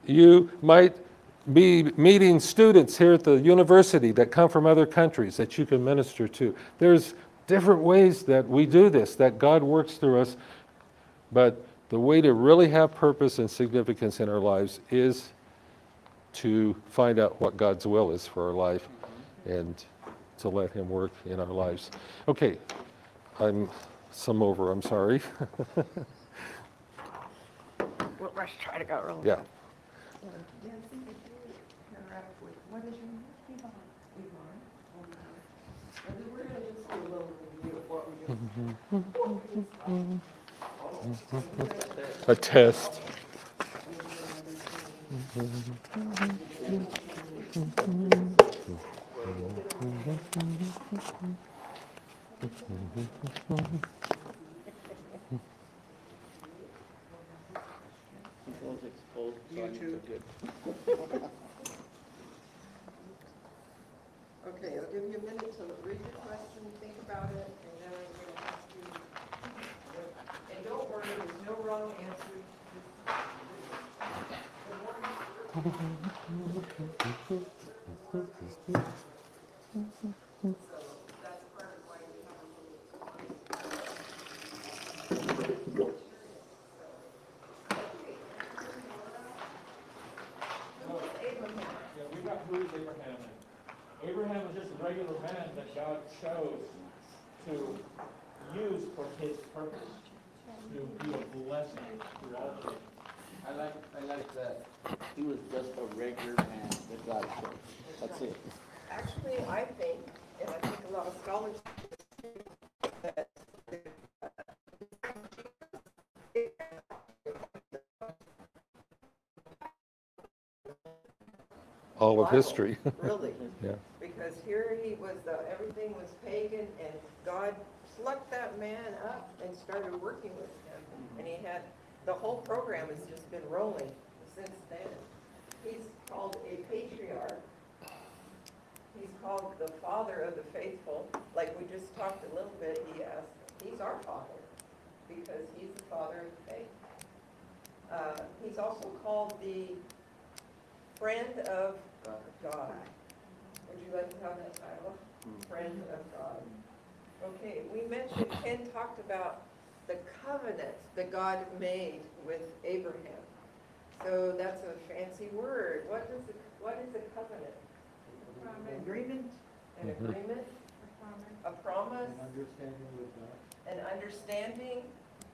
You might be meeting students here at the university that come from other countries that you can minister to. There's different ways that we do this, that God works through us, but the way to really have purpose and significance in our lives is to find out what God's will is for our life and to let Him work in our lives. Okay, I'm some over, I'm sorry. Well, let's try to go real. Yeah. What is your name? Yvonne. Yvonne. And we're gonna just do a little review of what we just. A test. Mm-hmm. Mm-hmm. Mm-hmm. Those exposed, so I need to get- to read the question, think about it, and then I'm gonna ask you. And don't worry, there's no wrong answer. Abraham? Was just a regular man that God chose to use for his purpose, to be a blessing to all. I like, I like that. He was just a regular man that God chose. That's it. Actually, I think, and I think a lot of scholars, that All of Bible. history. really, Yeah. because here he was, uh, everything was pagan, and God plucked that man up and started working with him. And he had, the whole program has just been rolling since then. He's called a patriarch. Called the father of the faithful, like we just talked a little bit, he asked, he's our father, because he's the father of the faith. Uh, he's also called the friend of God. Would you like to have that title? Friend of God. Okay, we mentioned, Ken talked about the covenant that God made with Abraham. So that's a fancy word. What is a, what is a covenant? Promise, Agreement? An Mhm. agreement, promise. a promise, An understanding with God. an understanding,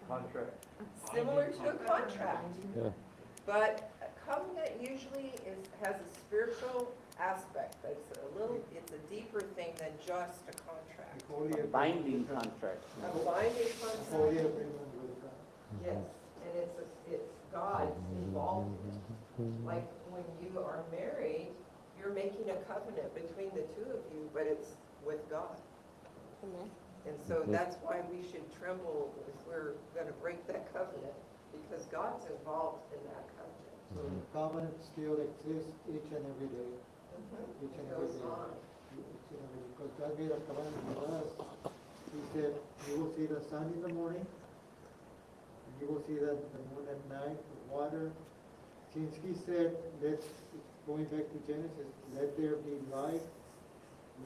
Contract. similar to a contract. Yeah. But a covenant usually is, has a spiritual aspect. It's a little, it's a deeper thing than just a contract. A A binding contract. A binding Holy contract, agreement with God. yes, and it's, a- it's God involved in it. Like when you are married, you're making a covenant between the two of you, but it's with God. And so that's why we should tremble if we're gonna break that covenant, because God's involved in that covenant. So the covenant still exists each and every day, mm-hmm. each and It every goes day. on. Each and every, because God made a covenant with us. He said, you will see the sun in the morning, and you will see the, the moon at night, the water. Since he said, let's, going back to Genesis, let there be light,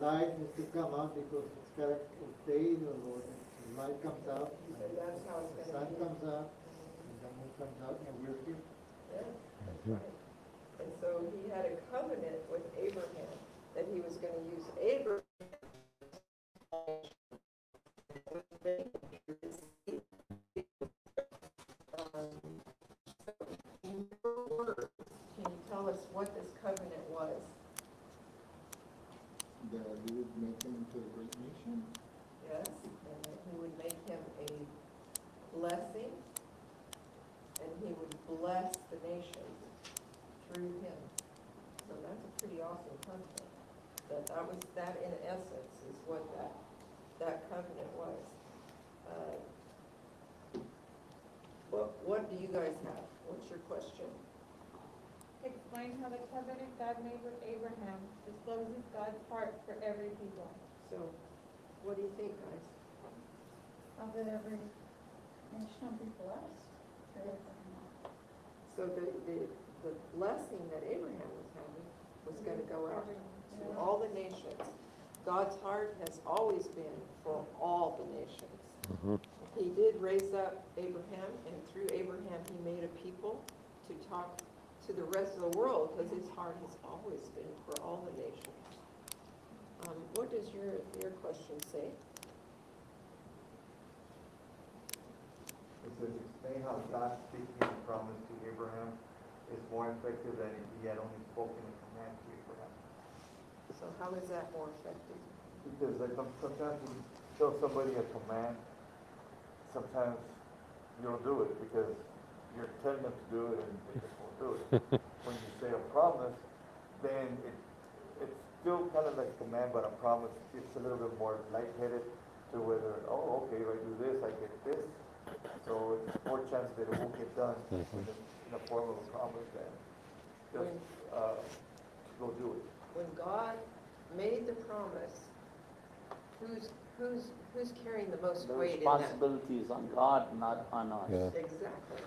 light needs to come out because it's got to obey the Lord. The Light comes out, He that's how the sun be. comes out, and the moon comes out, and we're here. Yeah, that's right. And so he had a covenant with Abraham, that he was gonna use Abraham. Tell us what this covenant was? That we would make him into a great nation. Yes, and that he would make him a blessing, and he would bless the nations through him. So that's a pretty awesome covenant. That, that was, that in essence is what that, that covenant was. Uh, What, what do you guys have? What's your question? Explain how the covenant God made with Abraham discloses God's heart for every people. So, what do you think, guys? How that every nation will be blessed. So the, the, the blessing that Abraham was having was gonna go out to all the nations. God's heart has always been for all the nations. Mm-hmm. He did raise up Abraham, and through Abraham, he made a people to talk to the rest of the world, because his heart has always been for all the nations. Um, what does your, your question say? It says, explain how God speaking a promise to Abraham is more effective than if he had only spoken a command to Abraham. So how is that more effective? Because like sometimes you tell somebody a command, sometimes you don't do it because you're telling them to do it and they just won't do it. When you say a promise, then it, it's still kind of like a command, but a promise, it's a little bit more lightheaded to whether, oh, okay, if I do this, I get this. So it's more chance that it won't get done in the, in the form of a promise than just, uh, go do it. when God made the promise who's, who's, who's carrying the most The weight in that? responsibility is on God, not on us. Yeah. Exactly.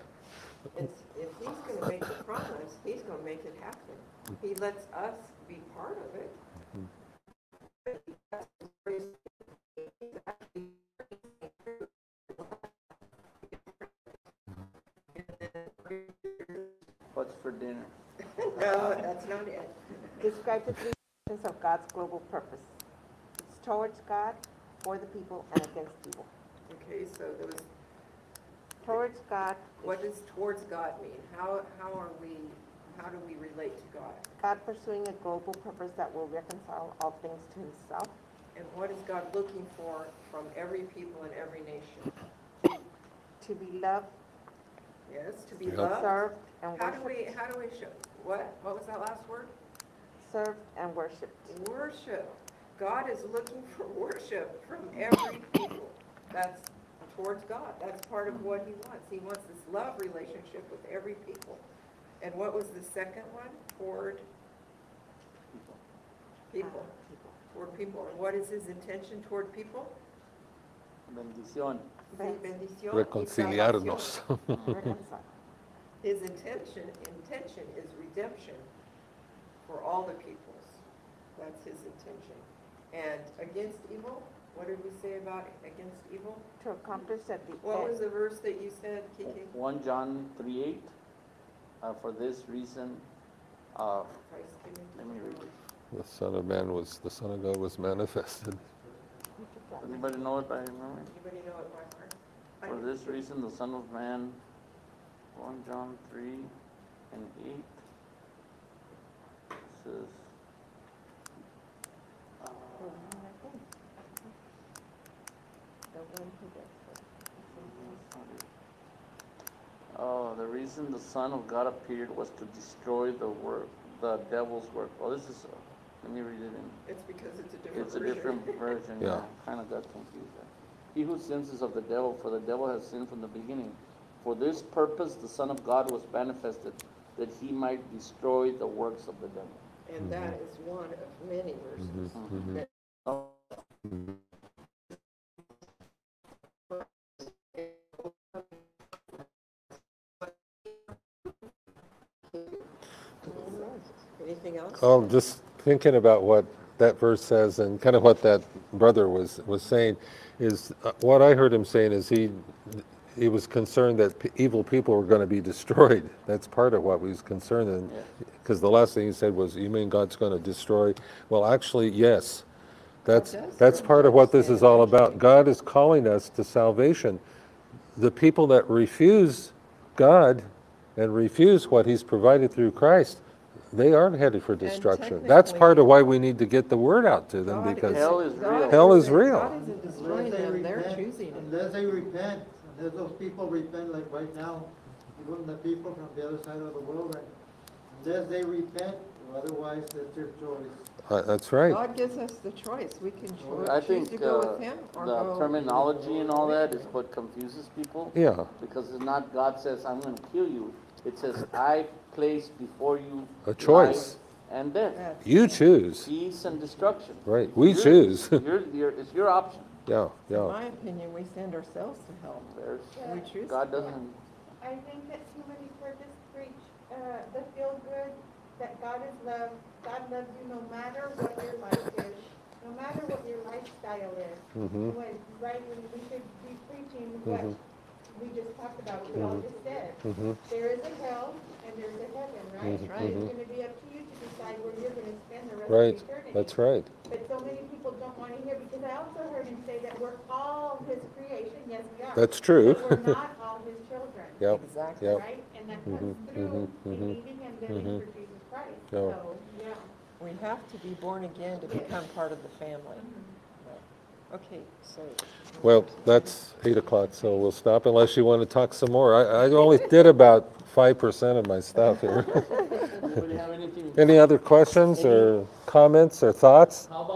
And s- if he's gonna make the promise, he's gonna make it happen. He lets us be part of it. But he has to he's actually What's for dinner? No, that's not it. Describe the three dimensions of God's global purpose. It's towards God, for the people, and against evil. Okay, so there was, Towards God, what does towards God mean? How, how are we, how do we relate to God? God pursuing a global purpose that will reconcile all things to himself. And what is God looking for from every people and every nation? To be loved, Yes, to be Yep. loved? served, and How do we, how do we show, what, what was that last word? Served and worshiped. Worship. God is looking for worship from every people. That's towards God. That's part of what he wants. He wants this love relationship with every people. And what was the second one? Toward people. Uh, toward people. And what is his intention toward people? Bendición. Sí, bendición Reconciliarnos. His intention, intention is redemption for all the peoples. That's his intention. And against evil, what did we say about against evil? To accomplish that the What was the verse that you said, Kiki? One John three eight. Uh, for this reason, uh, Christ came into let me the read world. it. The Son of Man was, the Son of God was manifested. Anybody know it by memory? Anybody know it by heart? I For do. this reason, the Son of Man, one John three and eight says, uh, The one who does good. Oh, the reason the Son of God appeared was to destroy the work, the devil's work. Well, this is, uh, let me read it in. It's because it's a different It's a version. different version, Yeah. yeah, kinda got confused there. He who sins is of the devil, for the devil has sinned from the beginning. For this purpose, the Son of God was manifested, that he might destroy the works of the devil. And that is one of many verses. Mhm. Oh, Oh, just thinking about what that verse says and kind of what that brother was, was saying is, uh, what I heard him saying is he, he was concerned that p- evil people were going to be destroyed. That's part of what he was concerned in. Because the last thing he said was, you mean God's going to destroy? Well, actually, yes. That's, that's part of what this is all about. God is calling us to salvation. The people that refuse God and refuse what he's provided through Christ, they aren't headed for destruction. That's part of why we need to get the word out to them God because Hell is God real. Hell is real. God isn't destroying they them, they're repent- choosing it. Unless they repent, unless those people repent like right now, even the people from the other side of the world, right? Unless they repent, otherwise that's their choice. Uh, that's right. God gives us the choice. We can cho- I choose think, to go uh, with him or the go. terminology and all that is what confuses people. Yeah, Because it's not God says, I'm gonna kill you. It says, I place before you. A choice. life And death, That's- you choose. peace and destruction. Right, we You're- choose. You're, you're, it's your option. Yeah, In yeah. my opinion, we send ourselves to hell. There's, We choose. God doesn't, I think that too many churches preach, uh, the feel good, that God is love, God loves you no matter what your life is, no matter what your lifestyle is. Mhm. When, right, when we should be preaching what Mhm. We just talked about, what we all just said. Mhm. There is a hell and there's a heaven, right? Mhm, right. It's mhm. gonna be up to you to decide where you're gonna spend the rest Right, of eternity. that's right. But so many people don't wanna hear, because I also heard him say that we're all his creation, yes, we are. That's true. But we're not all his children. Yep, Exactly. yep. Right? And that Mhm, comes through mhm, mhm, believing and living mhm. for Jesus Christ. Yeah. So, yeah. We have to be born again to become part of the family. Okay, so. Well, that's eight o'clock, so we'll stop unless you want to talk some more. I, I only did about five percent of my stuff here. anybody have anything? Any other questions or comments or thoughts? How about